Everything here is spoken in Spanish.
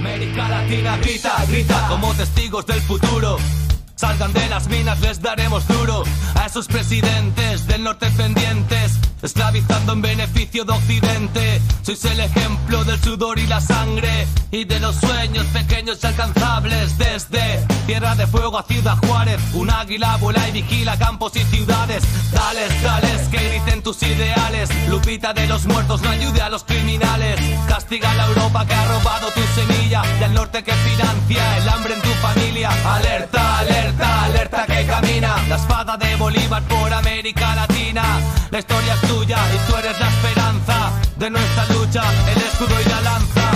América Latina grita, grita como testigos del futuro. Salgan de las minas, les daremos duro a esos presidentes del norte pendientes, esclavizando en beneficio de Occidente. Sois el ejemplo del sudor y la sangre y de los sueños pequeños y alcanzables desde Tierra de Fuego a Ciudad Juárez. Un águila vuela y vigila campos y ciudades. Dales, dales, que griten tus ideales. Lupita de los muertos no ayude a los criminales. Castiga a la Europa que ha robado tu semilla y al norte que financia el hambre en tu familia. Alerta, alerta, alerta que camina. La espada de Bolívar por América Latina. La historia es tuya y tú eres la esperanza de nuestra lucha, el escudo y la lanza.